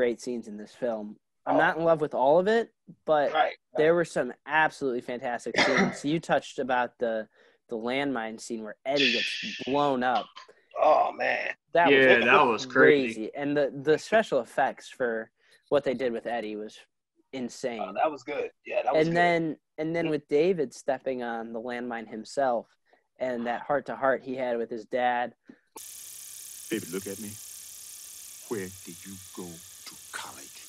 some great scenes in this film. I'm Oh. not in love with all of it, but Right. there were some absolutely fantastic scenes. you touched about the the landmine scene where Eddie gets blown up. Oh man. That Yeah, was that was crazy. And the the special effects for what they did with Eddie was insane. Oh, that was good. Yeah, that was and good. then and then with David stepping on the landmine himself and that heart to heart he had with his dad. David, look at me. Where did you go to college?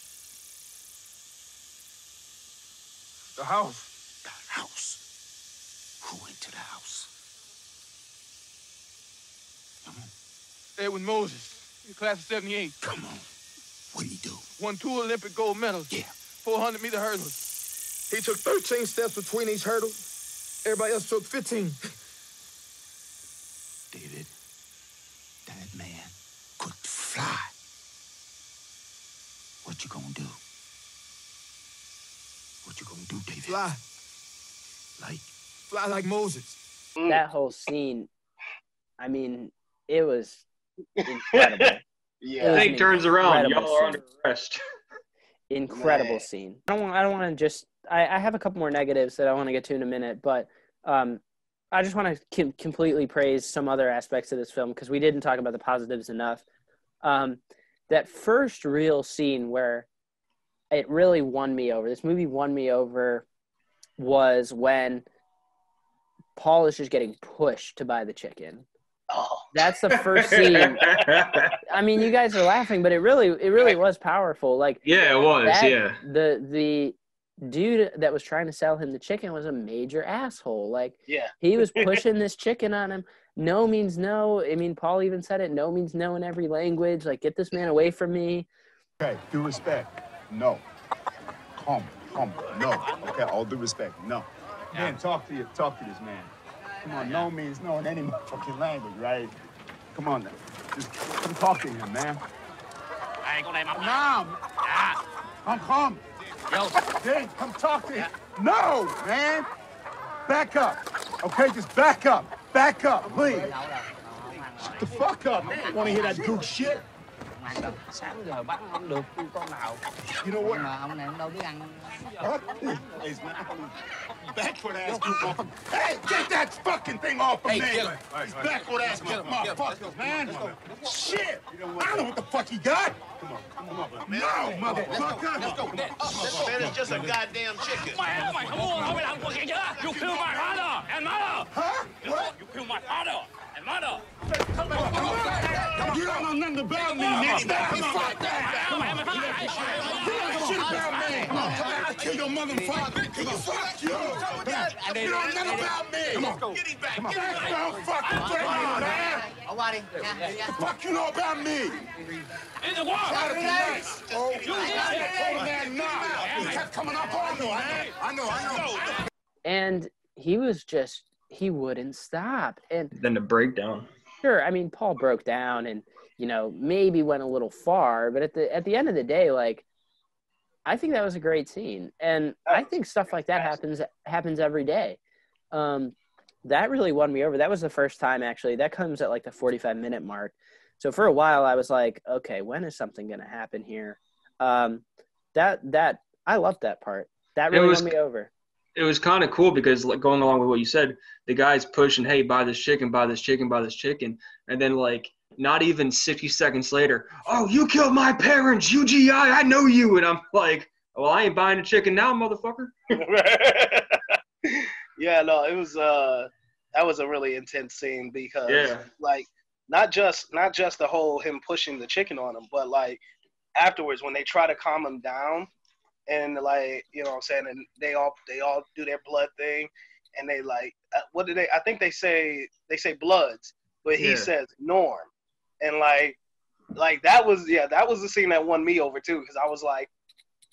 Morehouse. The house. Who went to Morehouse? Come on, Edwin Moses, in class of 78. come on. What did he do? Won two Olympic gold medals. Yeah. 400 meter hurdles. He took 13 steps between each hurdle. Everybody else took 15. David, that man could fly. What you gonna do? What you gonna do, David? Fly. Like, Fly like Moses. Mm. That whole scene, I mean, it was incredible. yeah. was Thing turns around. incredible Y'all are scene. under arrest. incredible Man. scene. I don't want. I don't want to just. I, I have a couple more negatives that I want to get to in a minute, but um, I just want to com- completely praise some other aspects of this film because we didn't talk about the positives enough. Um, that first real scene where it really won me over. This movie won me over was when Paul is just getting pushed to buy the chicken. Oh. That's the first scene. I mean, you guys are laughing, but it really, it really was powerful. Like yeah, it was. that- yeah. the the dude that was trying to sell him the chicken was a major asshole. Like Yeah. he was pushing this chicken on him. No means no. I mean, Paul even said it. No means no in every language. Like, get this man away from me. okay, due respect. No. Come, come, no. Okay, all due respect. No. Man, talk to you, talk to this man. Come on, no means no in any fucking language, right? Come on, now. just come talk to him, man. I ain't gonna have my. No. Nah, come, come. Yo, Dave, come talk to him. No, man. Back up. Okay, just back up. Back up, please. Shut the fuck up. I don't want to hear that gook shit. sáng giờ bắt không được con nào You know what? mà ông này ông đâu biết ăn backward ass motherfucker. Hey, get that fucking thing off of me. These backward ass motherfuckers, man. Shit. I don't know what the fuck he got. Come on, come on. No, motherfucker. Let's go. Man, it's just a goddamn chicken. Come on, come on, I'll! You killed my father and mother. Huh? What? You killed my father and mother. You don't know nothing about me, nigga. Fuck that. Come on. You don't know shit about me. Come on. I kill your mother and father. Fuck you. You don't know nothing about me. Come on. Get him back. Come on. Get him back. Don't fucking threaten me, man. bỏ qua đi nha đi nha The fuck you know about me? Gotta be nice. Oh, you told man nah. He kept coming up on me, man. I know, I know. And he was just, he wouldn't stop. And Then the breakdown. Sure, I mean, Paul broke down and, you know, maybe went a little far, but at the, at the end of the day, like, I think that was a great scene. And I think stuff like that happens, happens every day. Um, that really won me over. That was the first time actually. That comes at like the 45 minute mark. So for a while I was like, okay, when is something going to happen here? Um, that that I loved that part. That really won me over. It was kind of cool because like going along with what you said, the guy's pushing, "Hey, buy this chicken, buy this chicken, buy this chicken," and then like not even 60 seconds later, "Oh, you killed my parents, UGI, I know you," and I'm like, "Well, I ain't buying a chicken now, motherfucker." yeah, no, it was uh that was a really intense scene because Yeah. like not just not just the whole him pushing the chicken on him, but like afterwards when they try to calm him down and like you know what I'm saying and they all they all do their blood thing and they like uh, what do they I think they say they say bloods, but he Yeah. says norm. And like like that was yeah, that was the scene that won me over too because I was like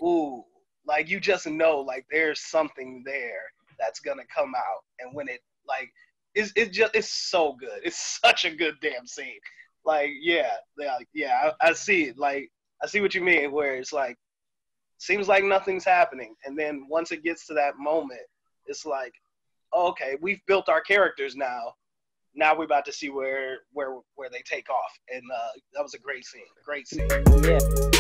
ooh, like you just know like there's something there that's gonna come out, and when it like it's it just it's so good. It's such a good damn scene. Like yeah, yeah, yeah. I, I see it. Like I see what you mean. Where it's like seems like nothing's happening, and then once it gets to that moment, it's like okay, we've built our characters now. Now we're about to see where where where they take off, and uh, that was a great scene. Great scene. Yeah.